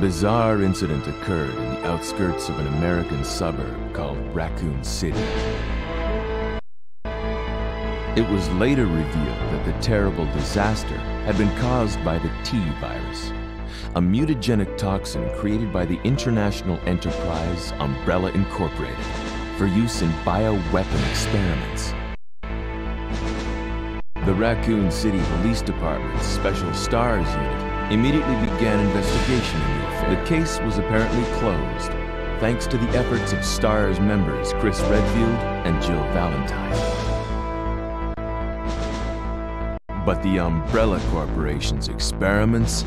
bizarre incident occurred in the outskirts of an American suburb called Raccoon City. It was later revealed that the terrible disaster had been caused by the T virus, a mutagenic toxin created by the international enterprise Umbrella Incorporated for use in bioweapon experiments. The Raccoon City Police Department's Special Stars Unit immediately began investigation in the. The case was apparently closed, thanks to the efforts of STARS members Chris Redfield and Jill Valentine. But the Umbrella Corporation's experiments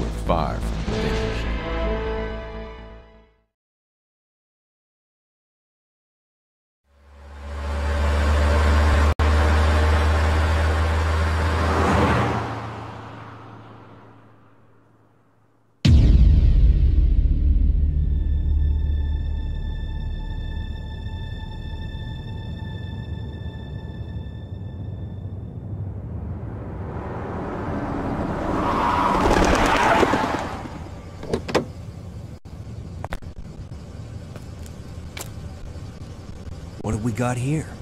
were far from finished. We got here?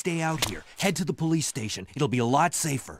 Stay out here. Head to the police station. It'll be a lot safer.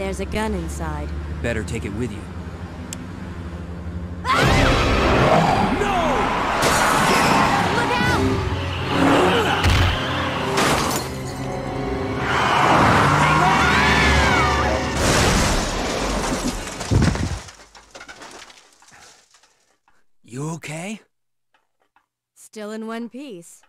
There's a gun inside. Better take it with you. Look out! You okay? Still in one piece.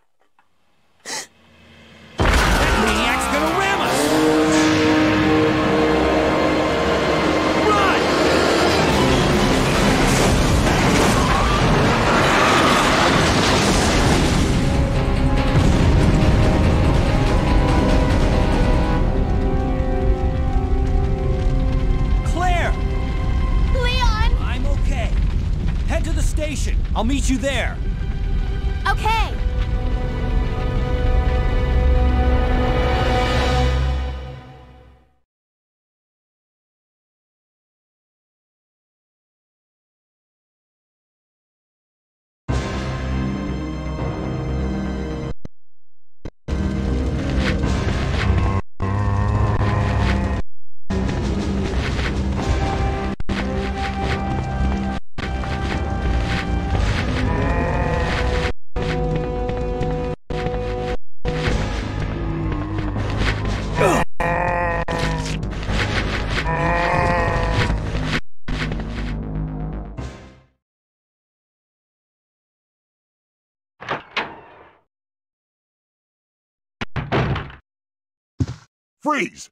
You there. Freeze!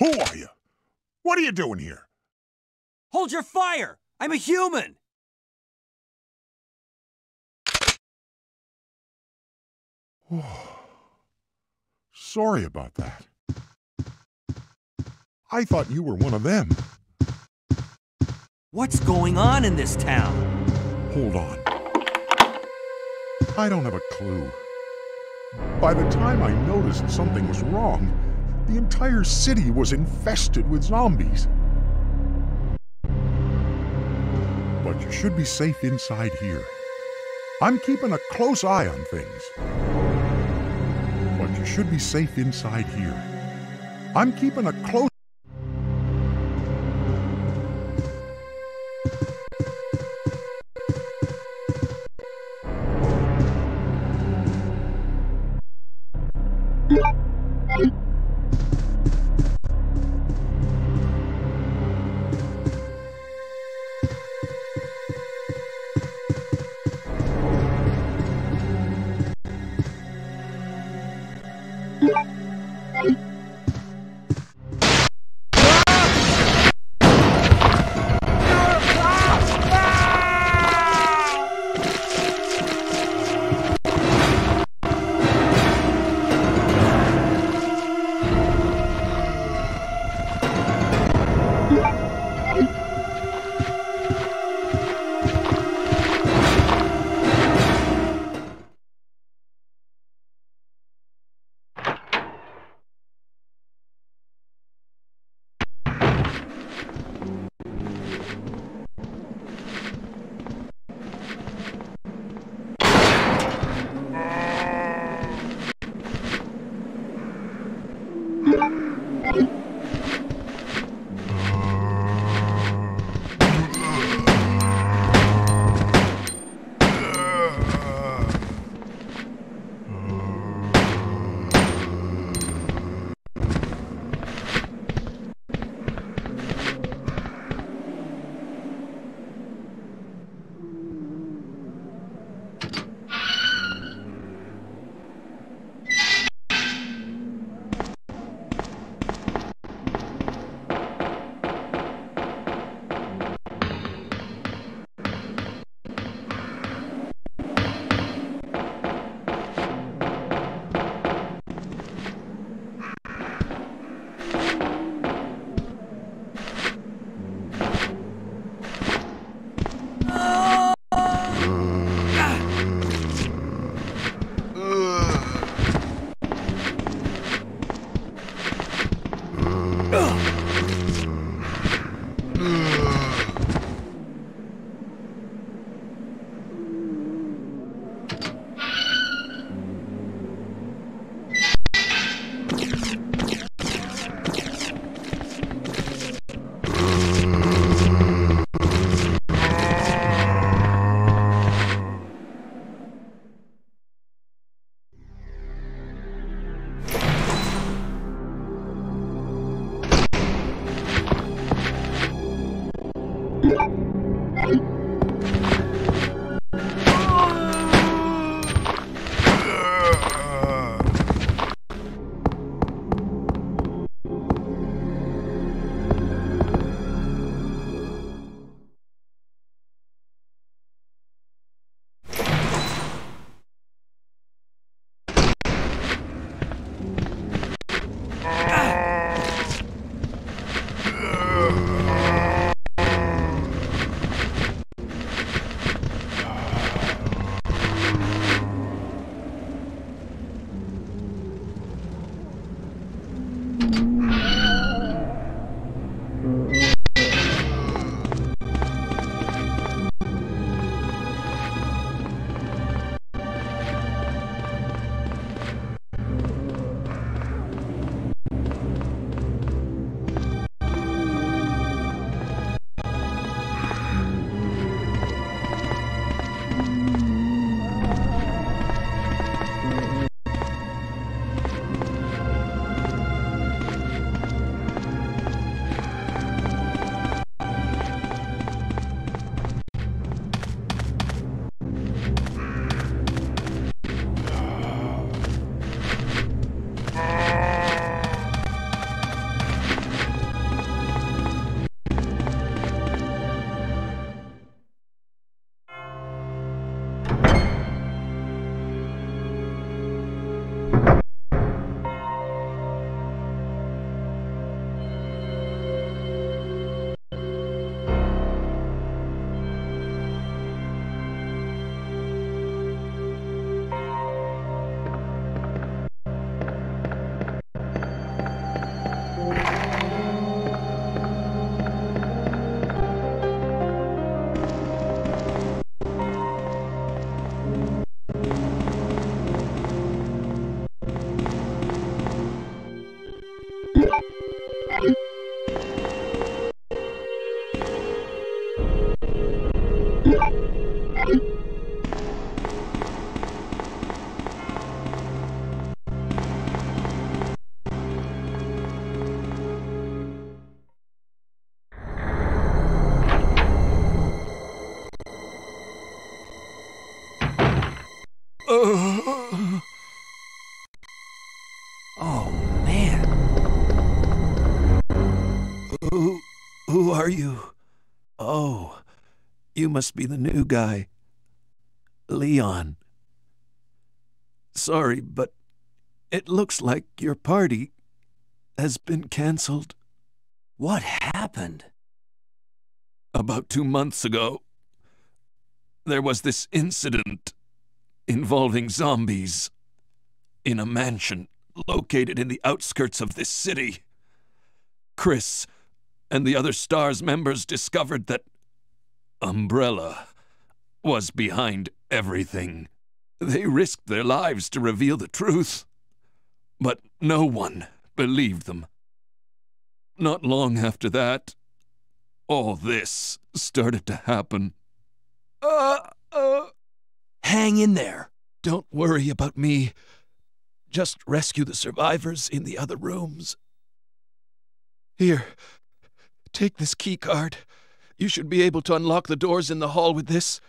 Who are you? What are you doing here? Hold your fire! I'm a human! Sorry about that. I thought you were one of them. What's going on in this town? Hold on. I don't have a clue. By the time I noticed something was wrong, the entire city was infested with zombies. But you should be safe inside here. I'm keeping a close eye on things. But you should be safe inside here. I'm keeping a close must be the new guy. Leon. Sorry, but it looks like your party has been cancelled. What happened? About two months ago, there was this incident involving zombies in a mansion located in the outskirts of this city. Chris and the other STARS members discovered that Umbrella was behind everything. They risked their lives to reveal the truth, but no one believed them. Not long after that, all this started to happen. Uh, uh. Hang in there. Don't worry about me. Just rescue the survivors in the other rooms. Here, take this key card. You should be able to unlock the doors in the hall with this.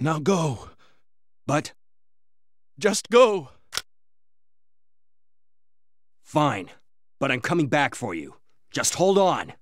Now go. But Just go. fine. But I'm coming back for you. Just hold on.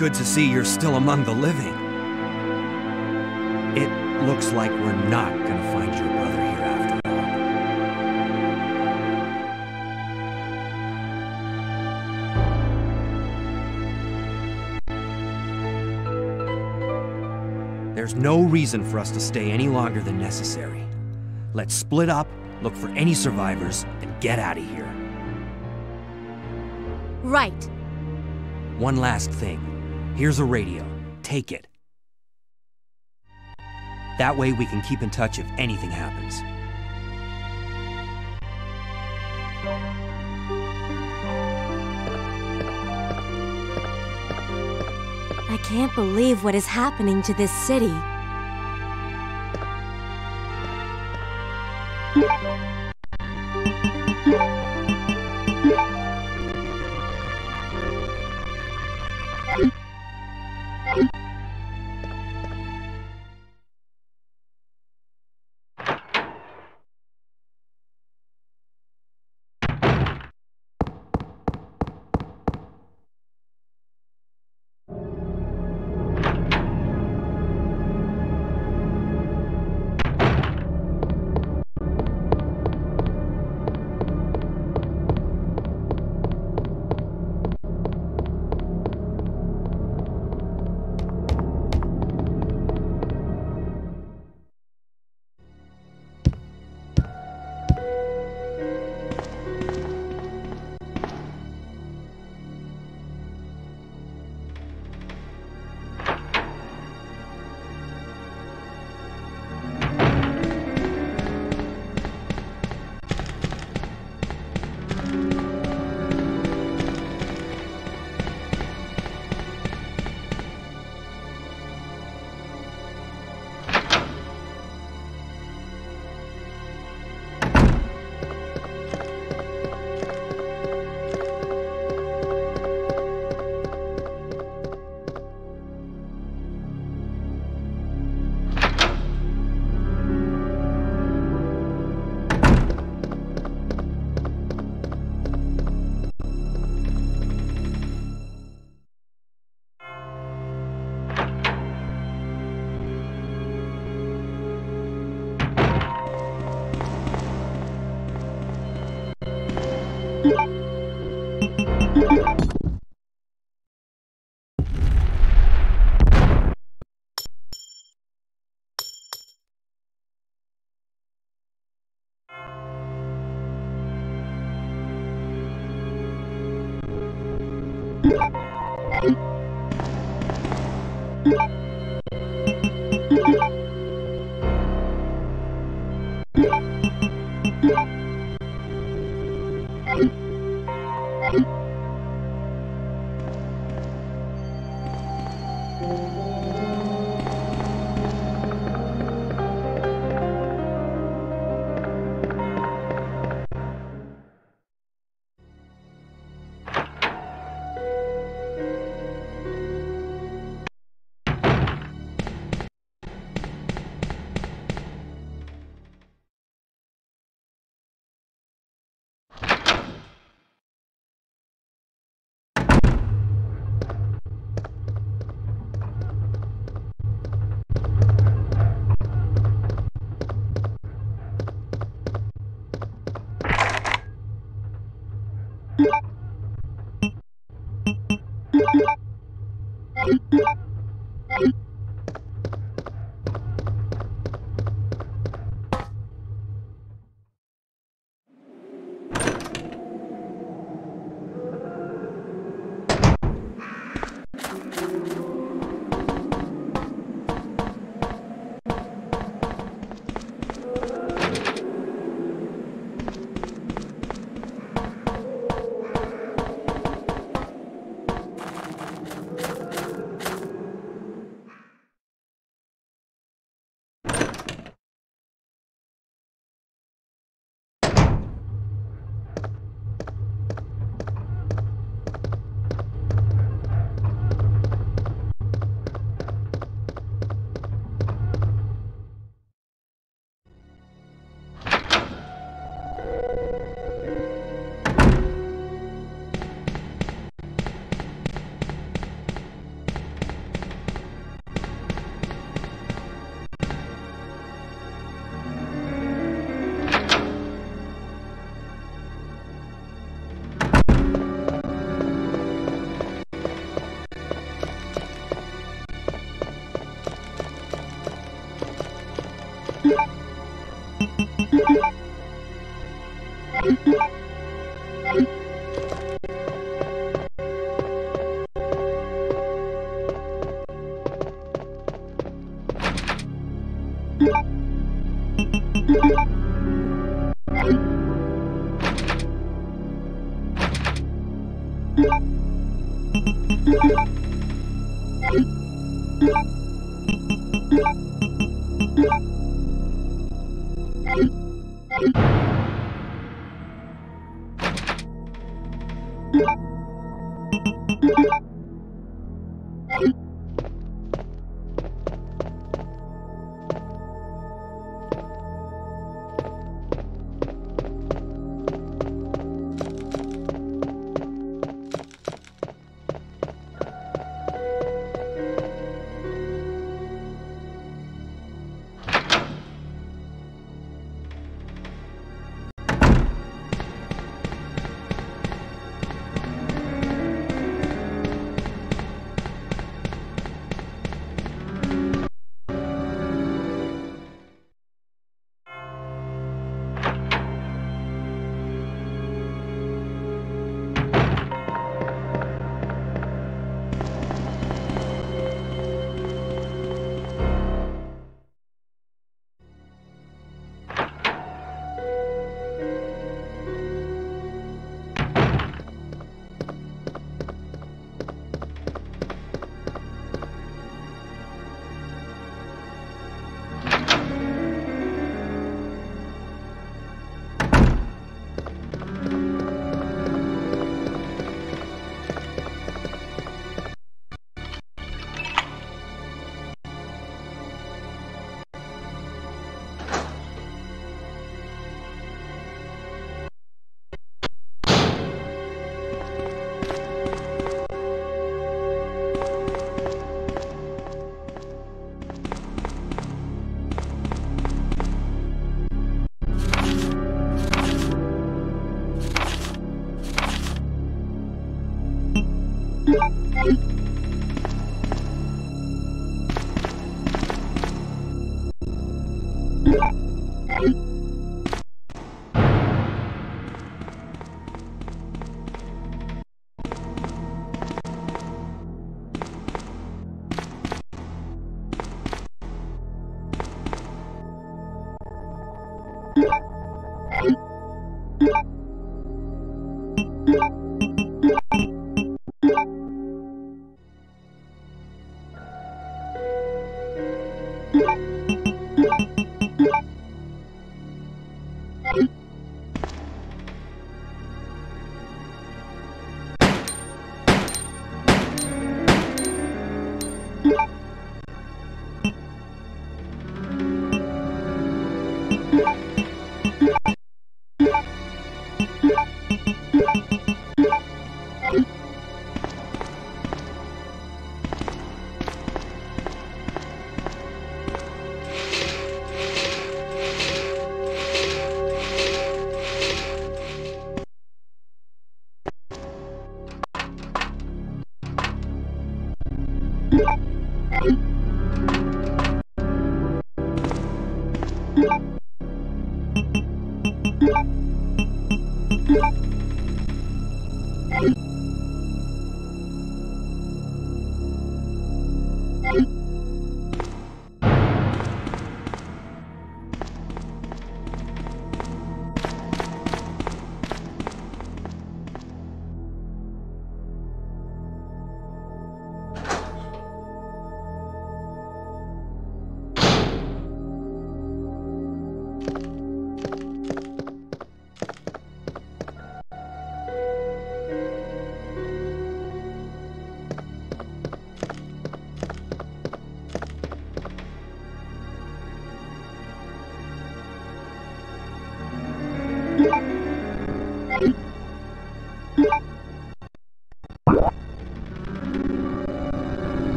Good to see you're still among the living. It looks like we're not gonna find your brother here after all. There's no reason for us to stay any longer than necessary. Let's split up, look for any survivors, and get out of here. Right. One last thing. Here's a radio. Take it. That way we can keep in touch if anything happens. I can't believe what is happening to this city.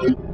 Ah!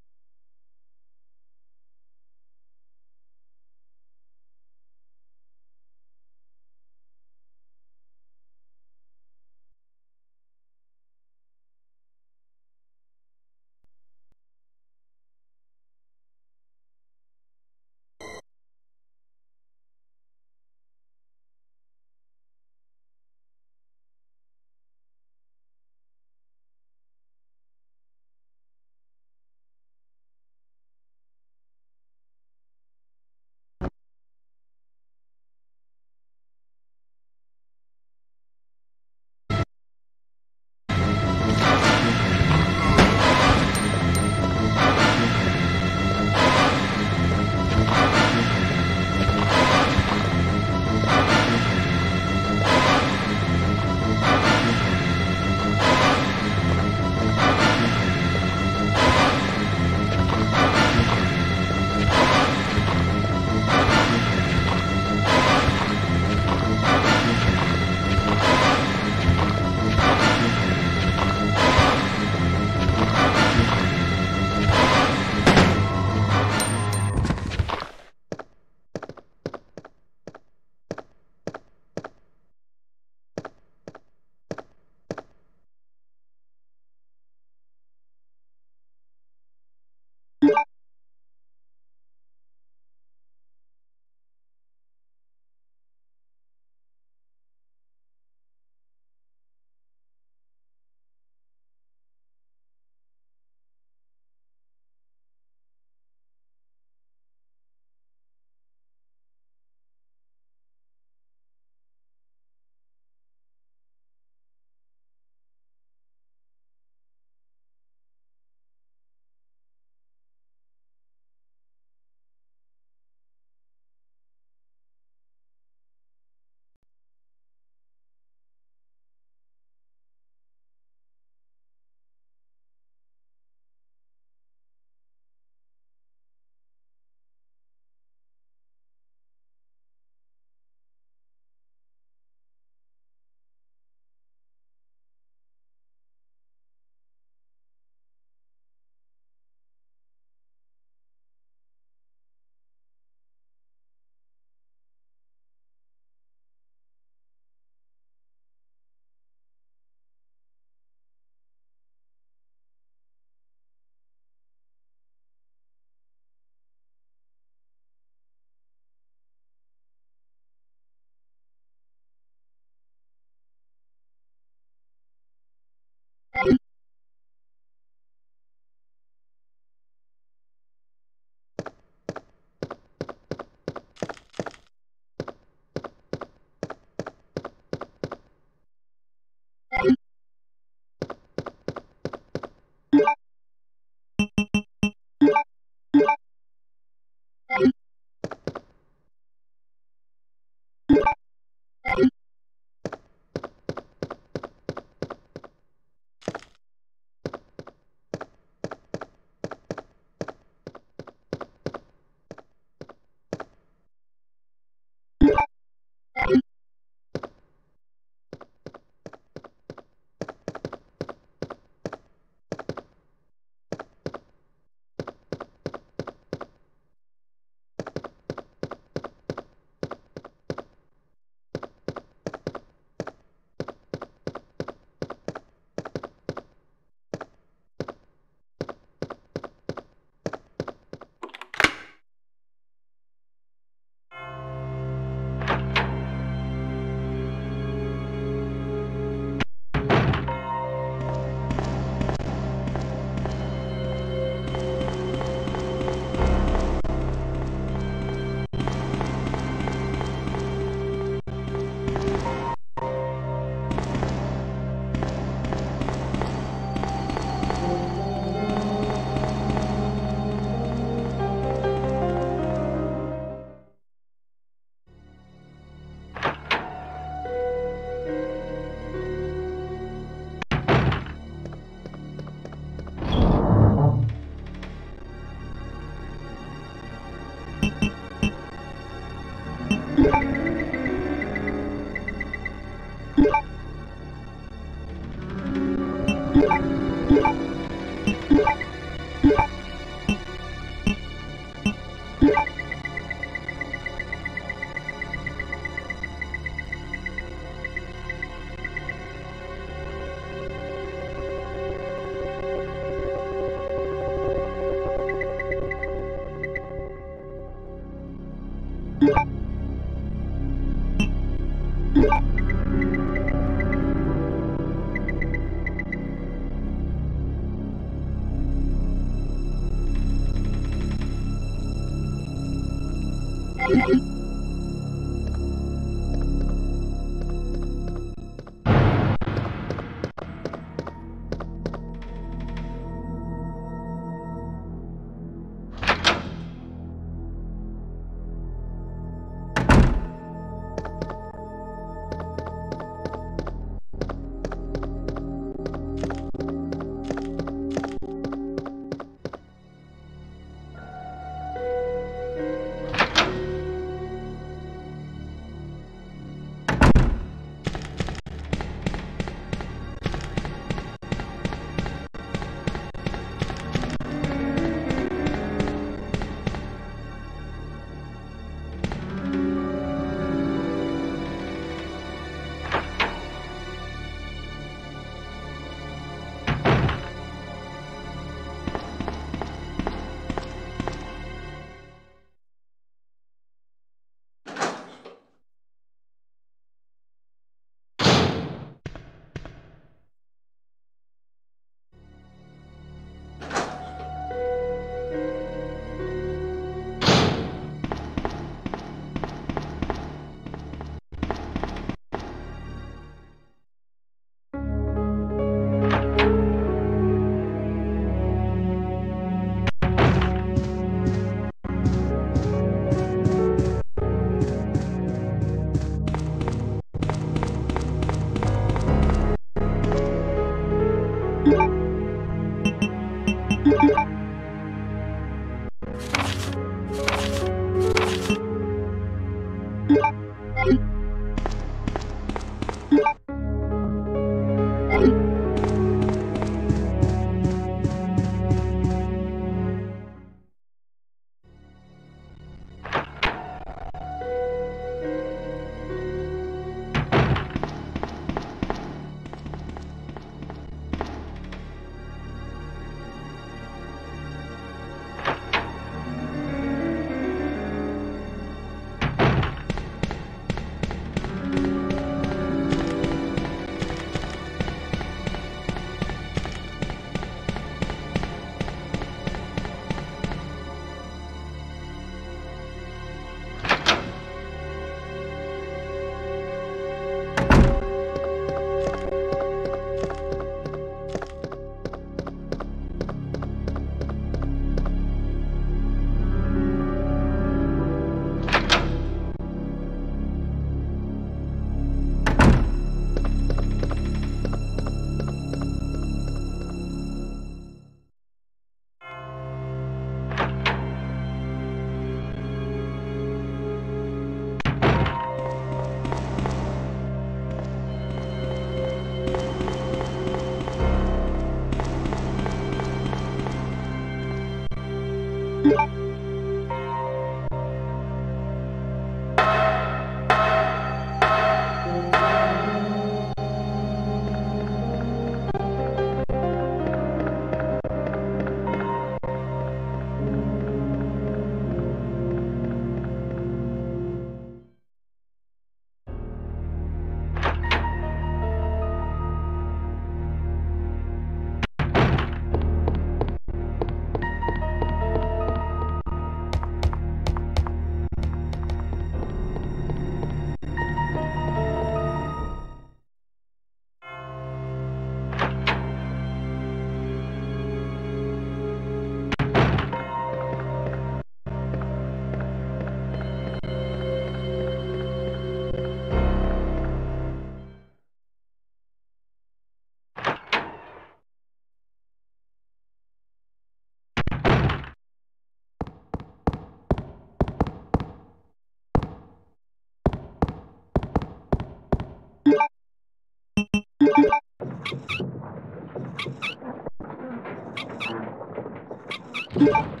you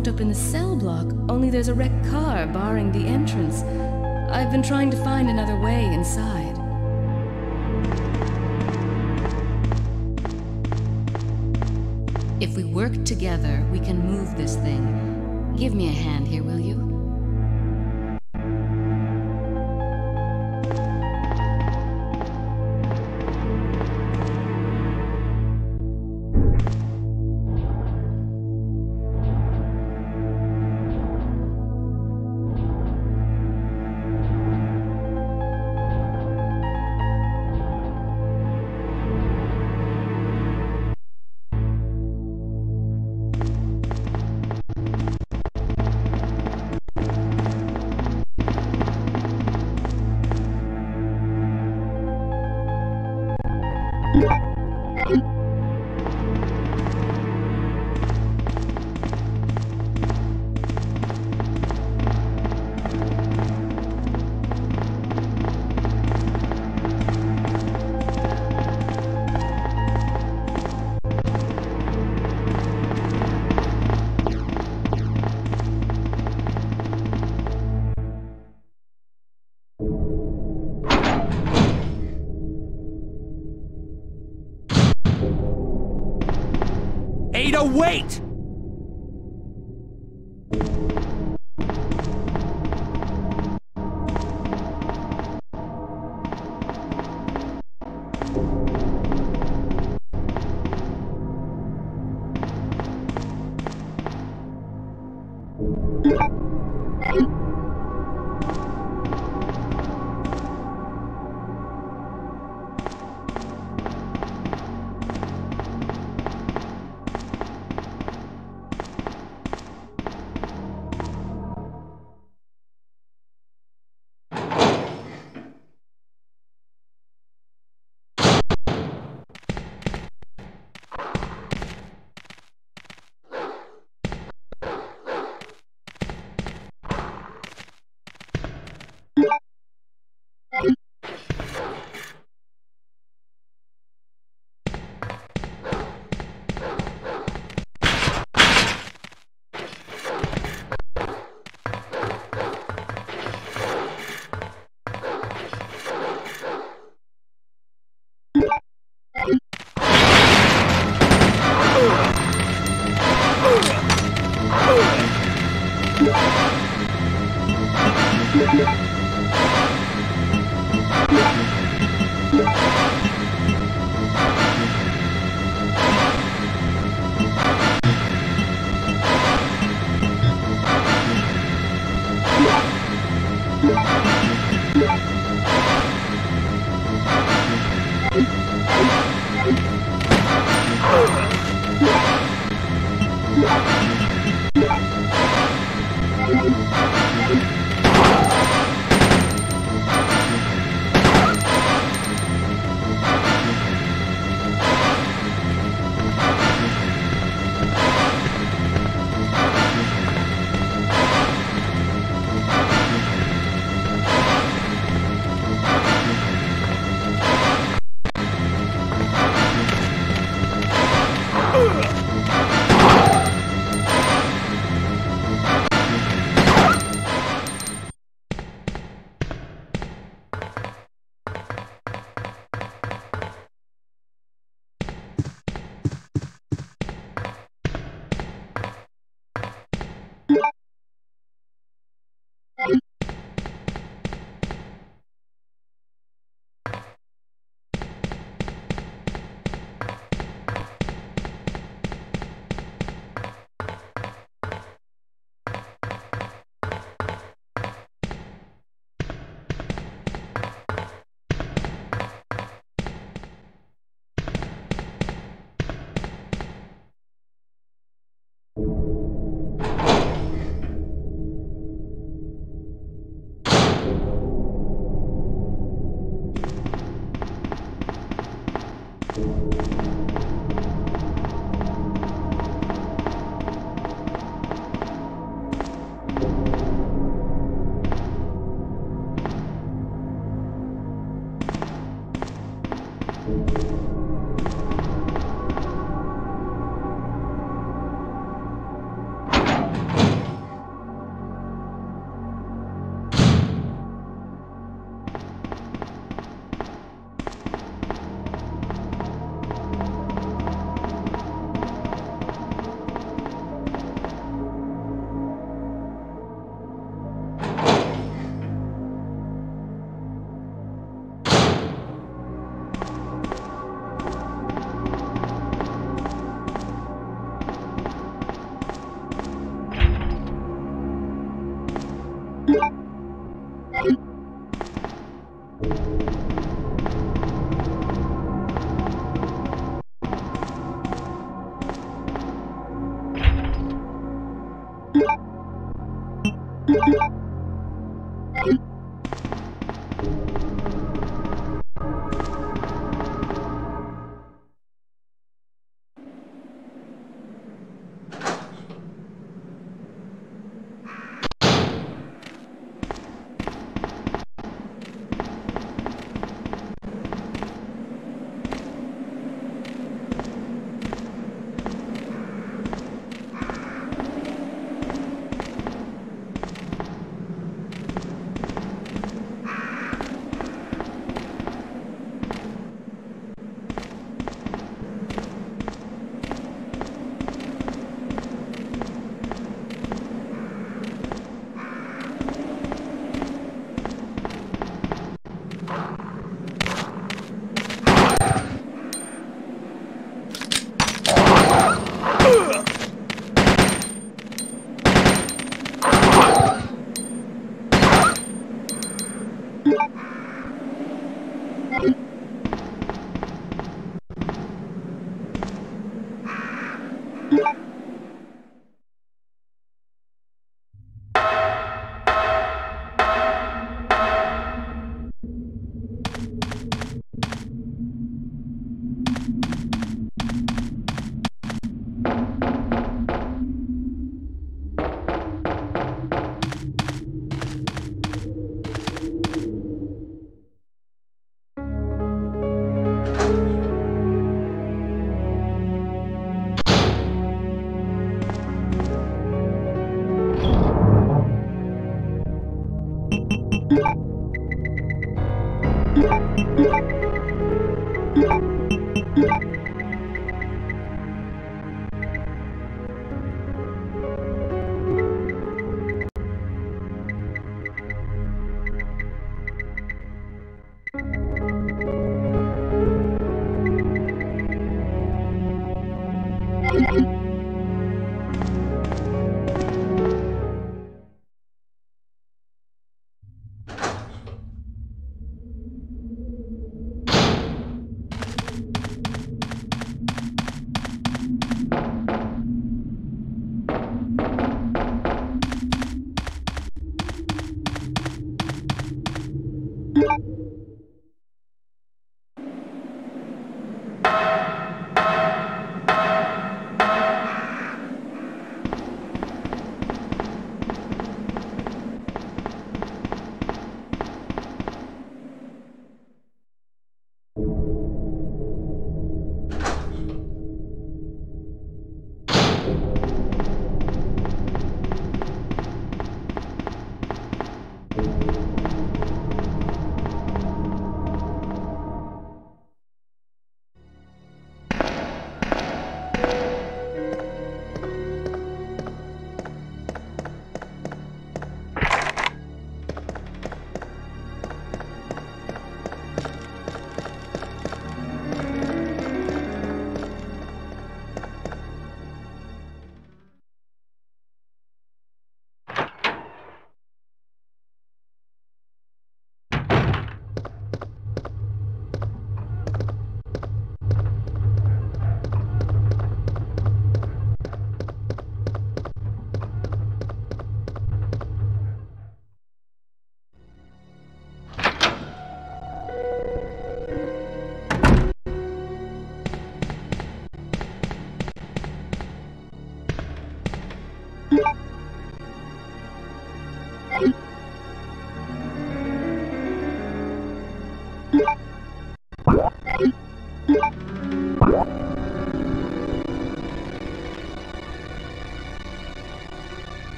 locked up in the cell block, only there's a wrecked car barring the entrance. I've been trying to find another way inside. If we work together, we can move this thing. Give me a hand here, will you? Wait!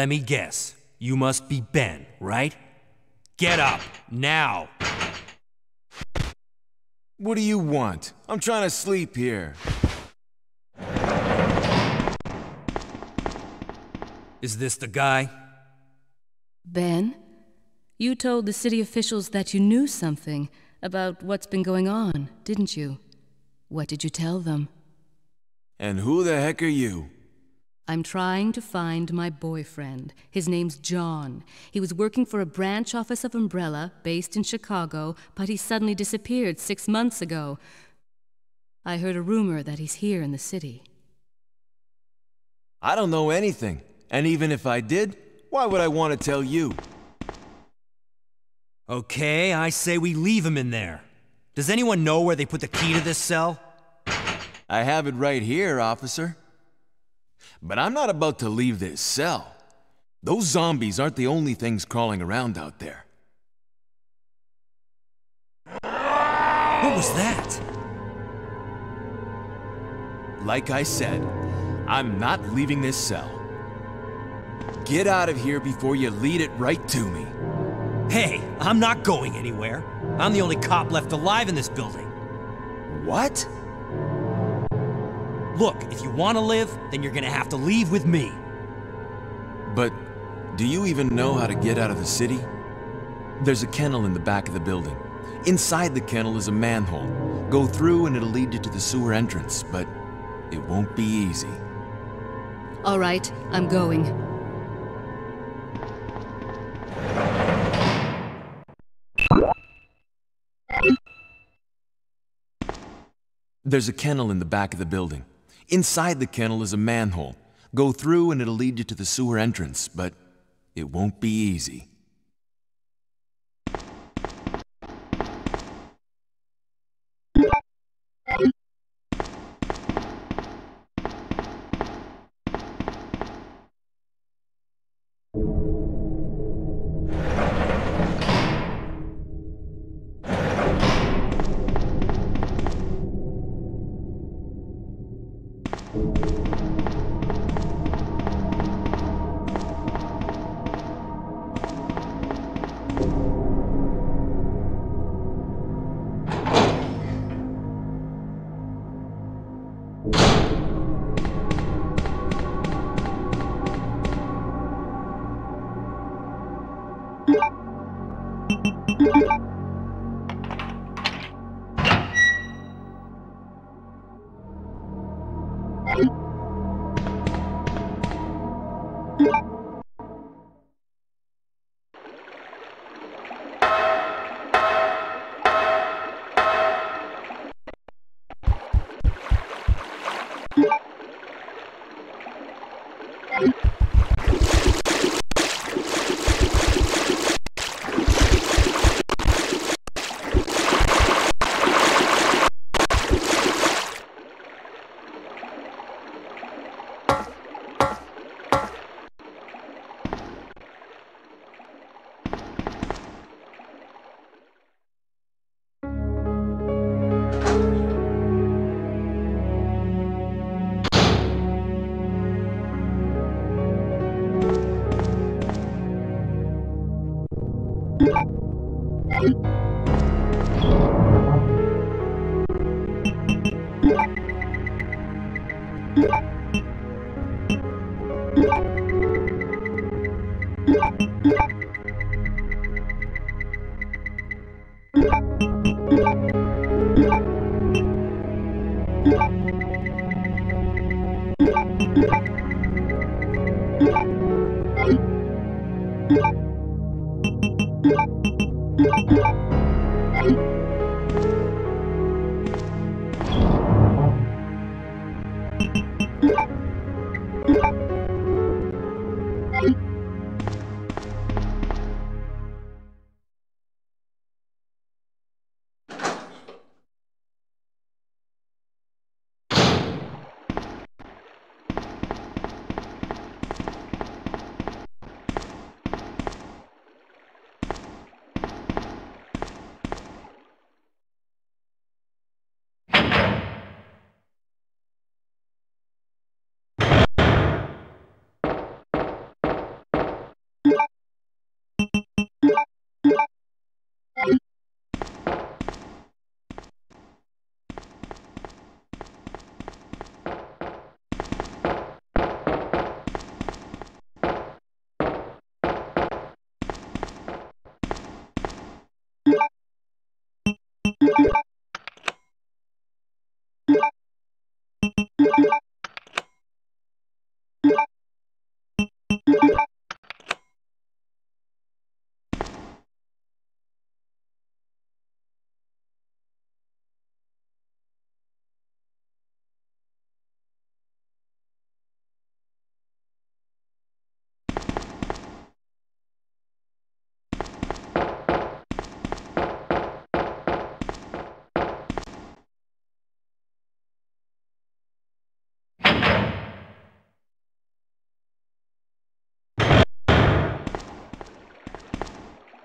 Let me guess. You must be Ben, right? Get up, now! What do you want? I'm trying to sleep here. Is this the guy? Ben, you told the city officials that you knew something about what's been going on, didn't you? What did you tell them? And who the heck are you? I'm trying to find my boyfriend. His name's John. He was working for a branch office of Umbrella based in Chicago, but he suddenly disappeared six months ago. I heard a rumor that he's here in the city. I don't know anything. And even if I did, why would I want to tell you? Okay, I say we leave him in there. Does anyone know where they put the key to this cell? I have it right here, officer. But I'm not about to leave this cell. Those zombies aren't the only things crawling around out there. What was that? Like I said, I'm not leaving this cell. Get out of here before you lead it right to me. Hey, I'm not going anywhere. I'm the only cop left alive in this building. What? Look, if you want to live, then you're gonna have to leave with me. But do you even know how to get out of the city? There's a kennel in the back of the building. Inside the kennel is a manhole. Go through and it'll lead you to the sewer entrance, but it won't be easy. All right, I'm going. There's a kennel in the back of the building. Inside the kennel is a manhole. Go through and it'll lead you to the sewer entrance, but it won't be easy.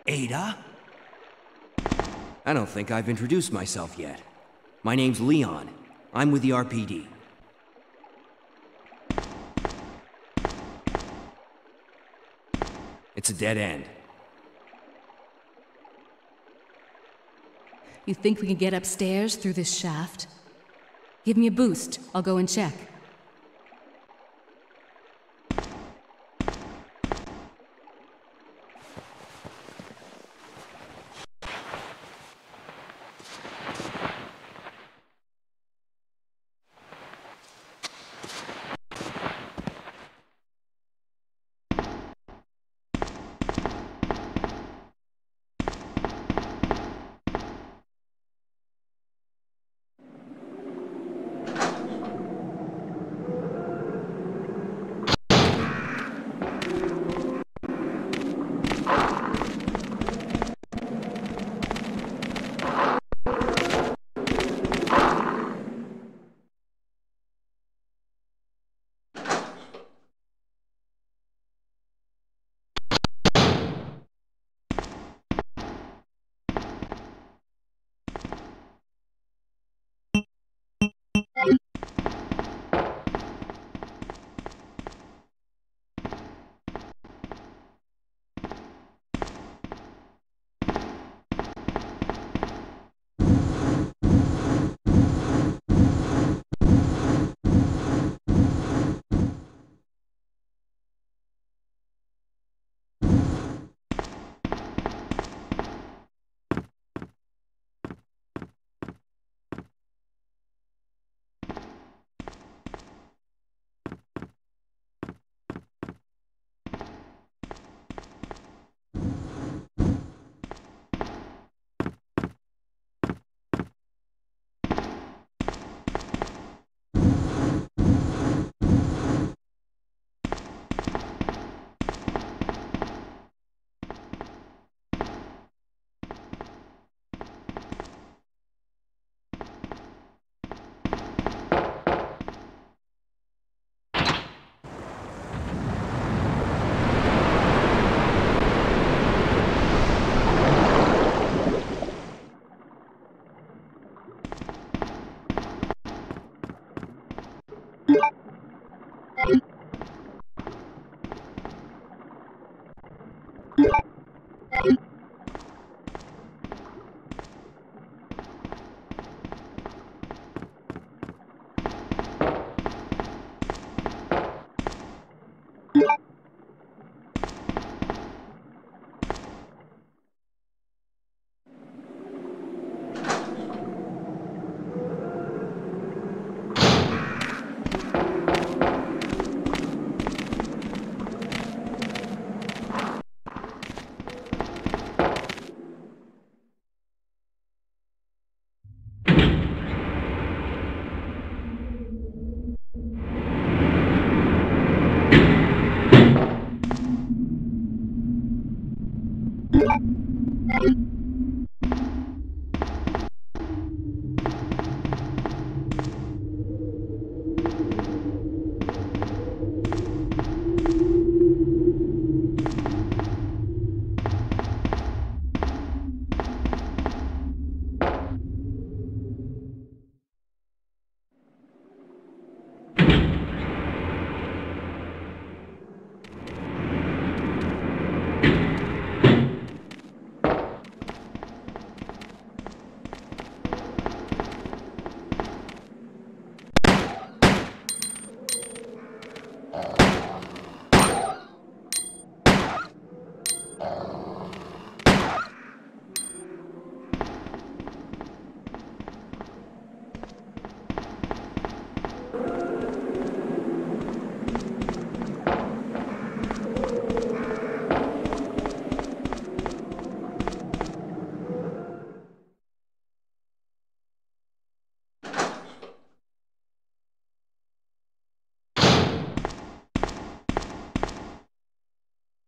Ada? I don't think I've introduced myself yet. My name's Leon. I'm with the RPD. It's a dead end. You think we can get upstairs through this shaft? Give me a boost. I'll go and check.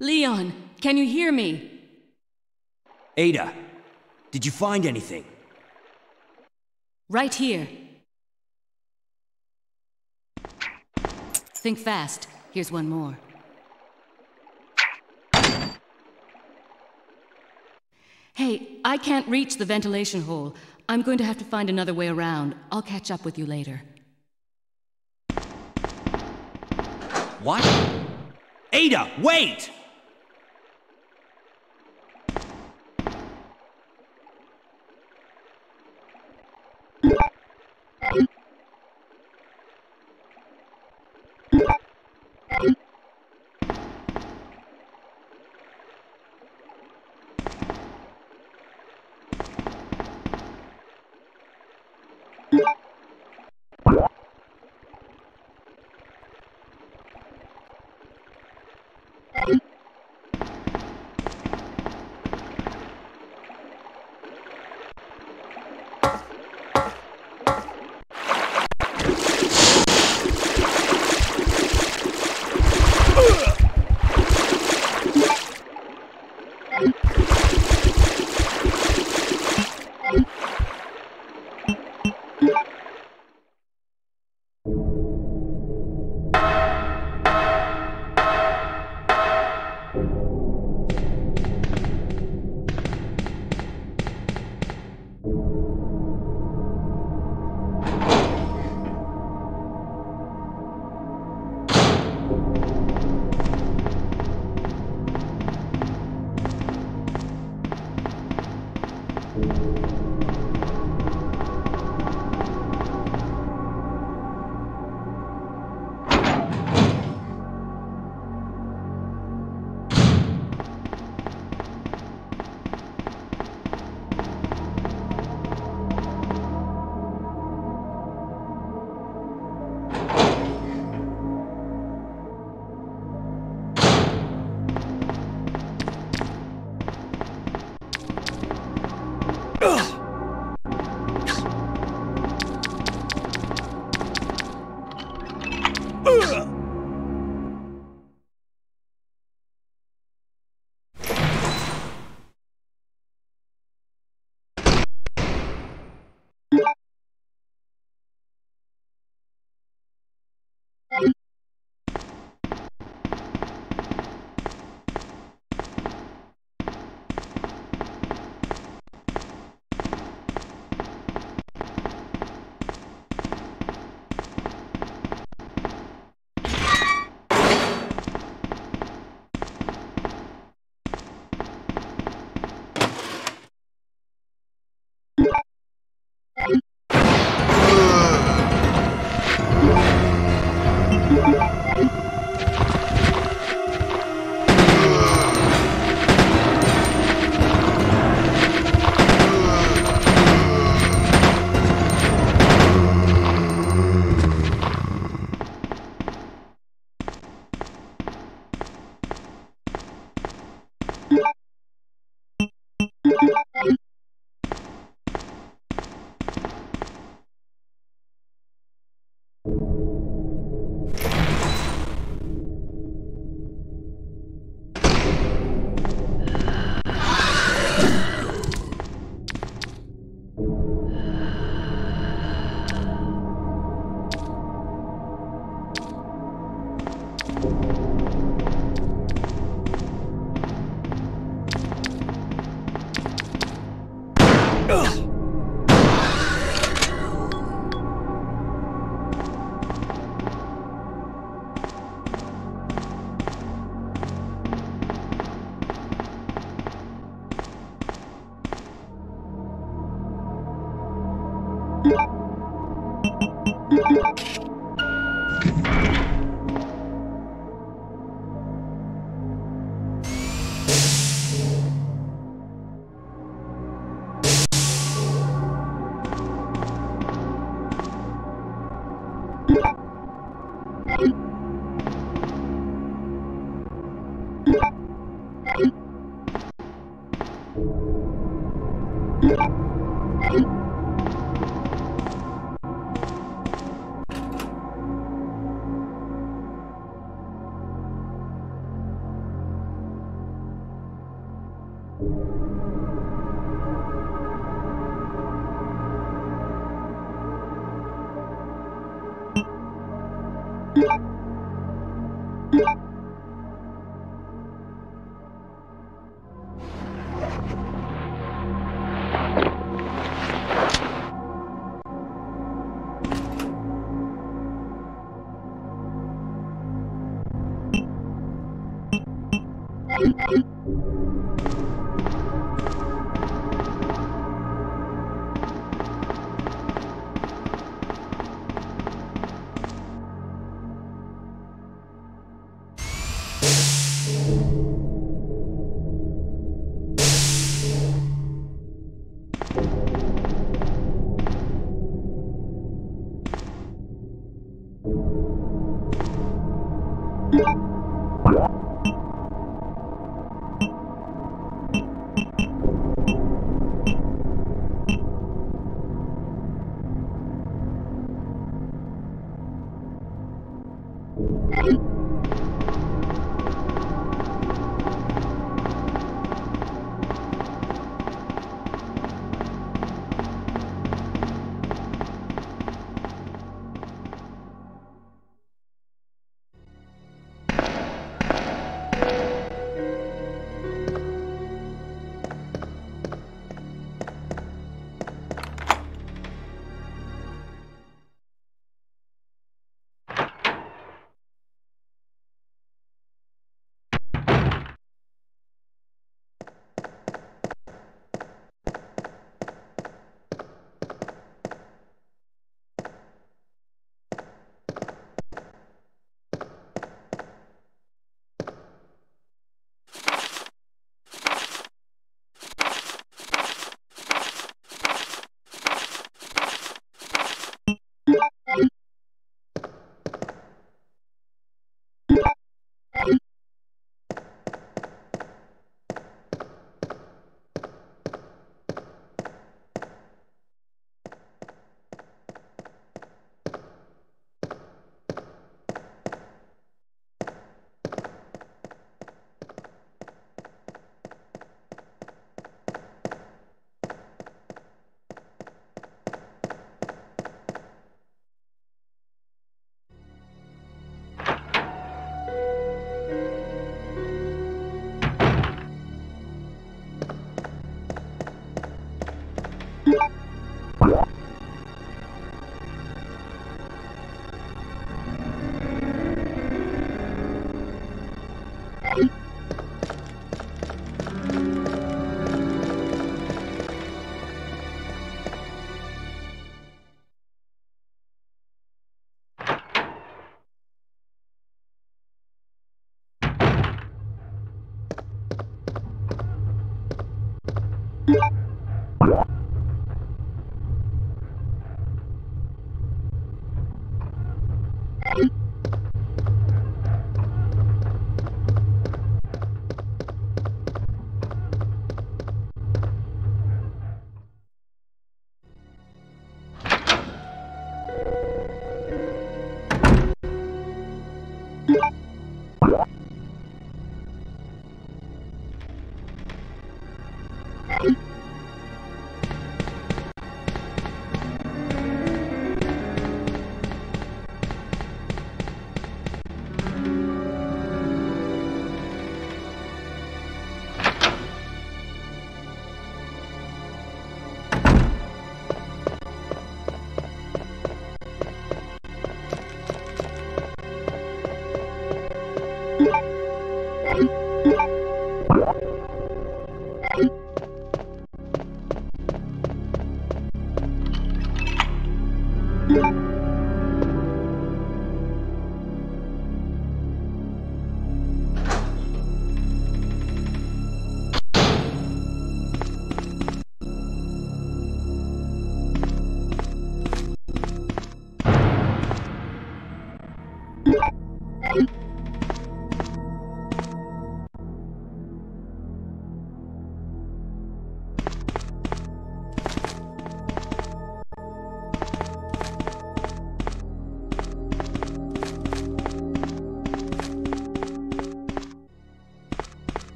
Leon, can you hear me? Ada, did you find anything? Right here. Think fast. Here's one more. Hey, I can't reach the ventilation hole. I'm going to have to find another way around. I'll catch up with you later. What? Ada, wait!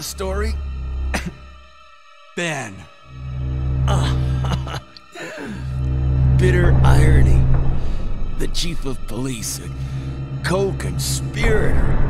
The story. Ben! Bitter irony. The chief of police, a co-conspirator.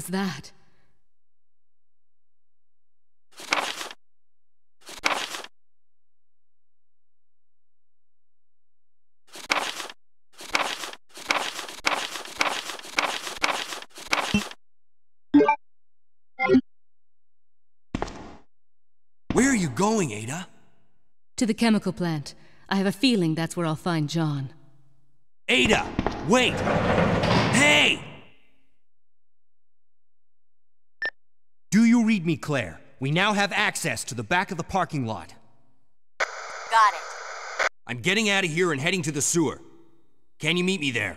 Was that? Where are you going, Ada? To the chemical plant. I have a feeling that's where I'll find John. Ada! Wait! Hey! Do you read me, Claire? We now have access to the back of the parking lot. Got it. I'm getting out of here and heading to the sewer. Can you meet me there?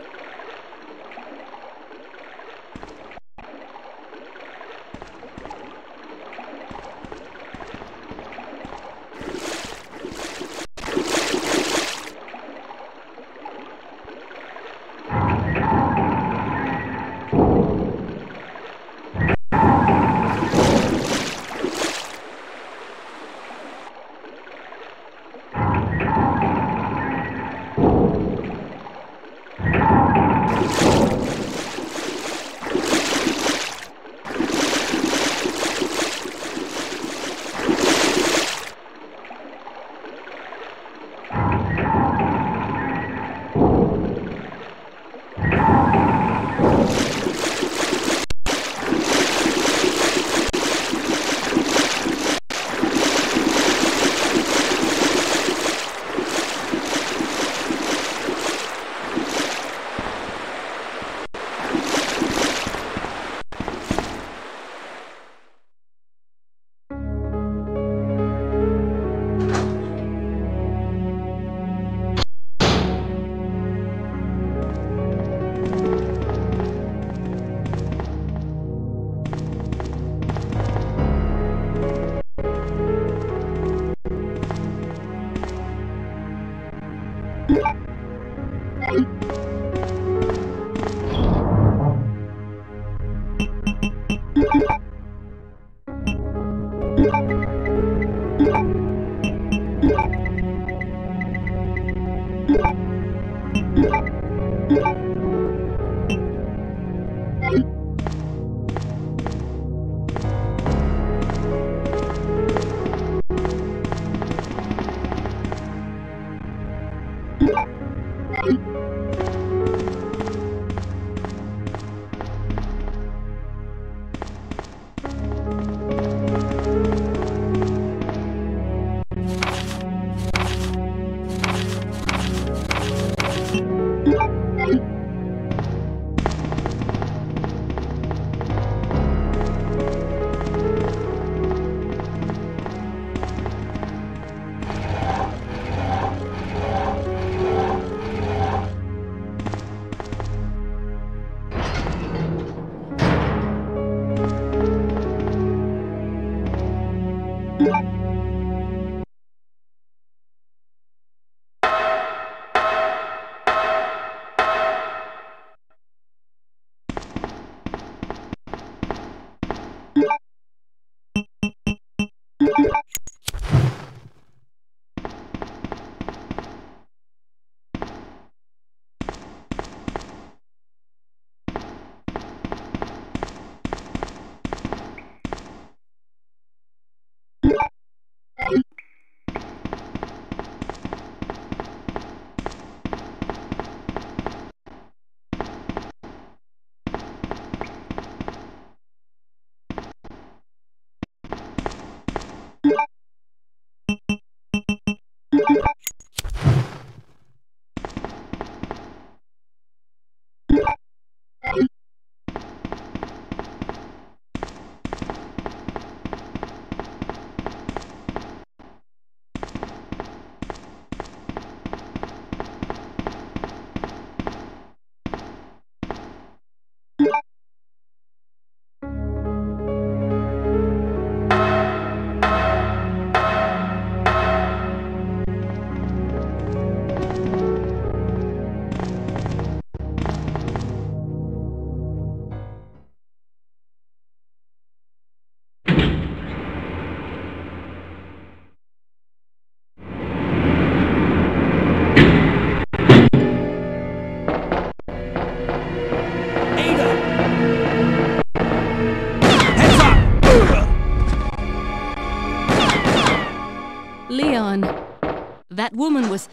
That woman was.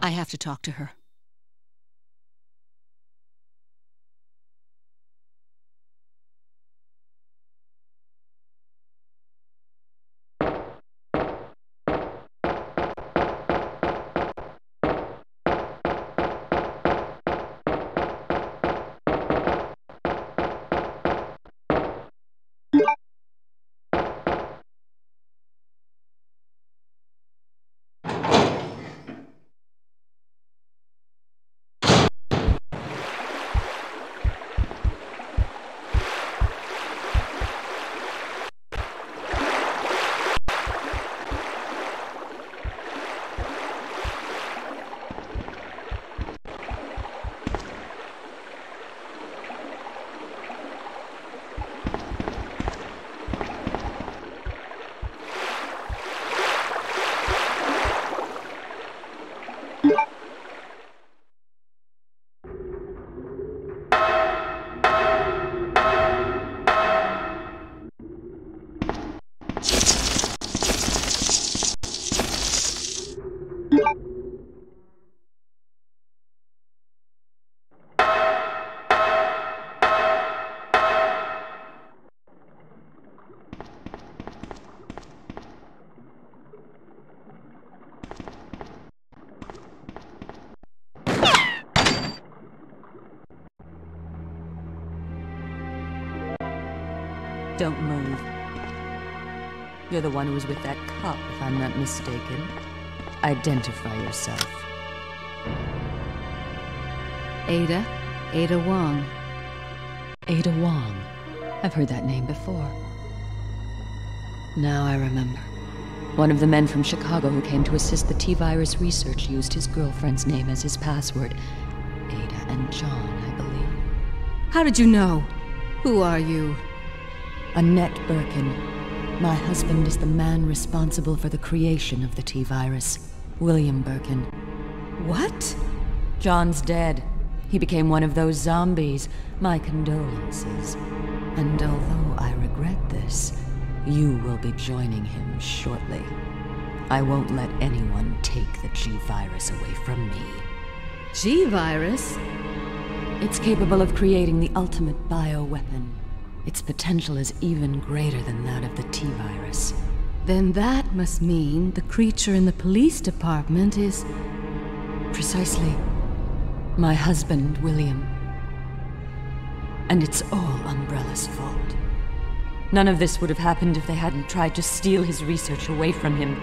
I have to talk to her. Don't move. You're the one who was with that cop, if I'm not mistaken. Identify yourself. Ada? Ada Wong. Ada Wong. I've heard that name before. Now I remember. One of the men from Chicago who came to assist the T-virus research used his girlfriend's name as his password. Ada and John, I believe. How did you know? Who are you? Annette Birkin. My husband is the man responsible for the creation of the T-virus. William Birkin. What? John's dead. He became one of those zombies. My condolences. And although I regret this, you will be joining him shortly. I won't let anyone take the G-virus away from me. G-virus? It's capable of creating the ultimate bioweapon. Its potential is even greater than that of the T-virus. Then that must mean the creature in the police department is... Precisely. My husband, William. And it's all Umbrella's fault. None of this would have happened if they hadn't tried to steal his research away from him.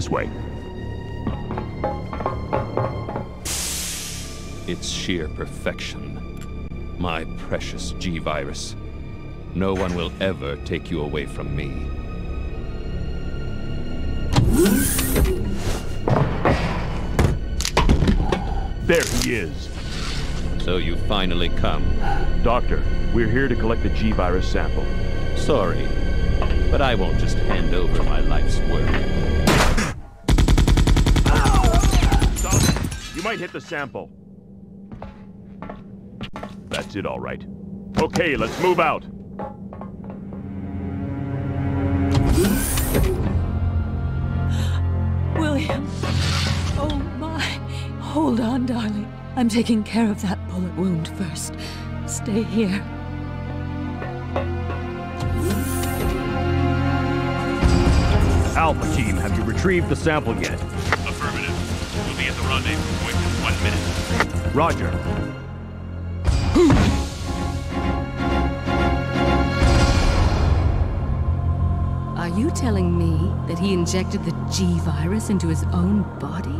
This way. It's sheer perfection. My precious G-Virus. No one will ever take you away from me. There he is. So you finally come. Doctor, we're here to collect the G-Virus sample. Sorry, but I won't just hand over my life's work. Stop! You might hit the sample. That's it, all right. Okay, let's move out. William! Oh my! Hold on, darling. I'm taking care of that bullet wound first. Stay here. Alpha team, have you retrieved the sample yet? Roger. Are you telling me that he injected the G-virus into his own body?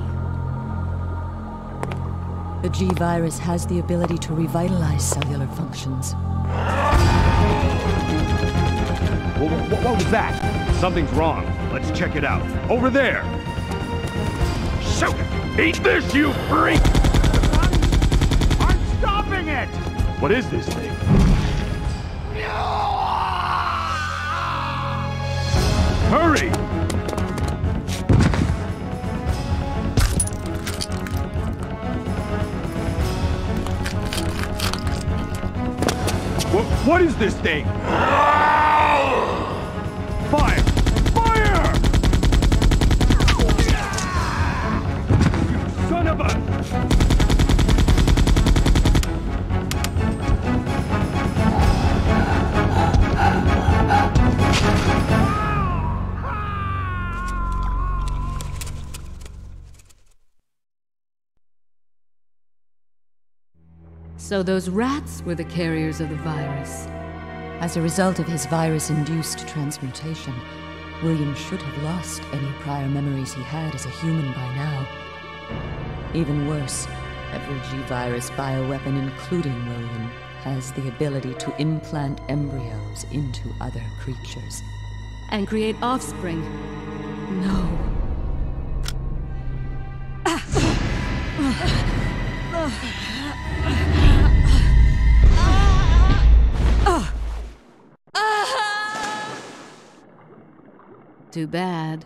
The G-virus has the ability to revitalize cellular functions. What, what, what was that? Something's wrong. Let's check it out. Over there! Shoot! Eat this, you freak! What is this thing? Hurry! What what is this thing? So those rats were the carriers of the virus. As a result of his virus-induced transmutation, William should have lost any prior memories he had as a human by now. Even worse, every G-Virus bioweapon, including William, has the ability to implant embryos into other creatures. And create offspring. No. Too bad.